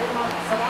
Bây.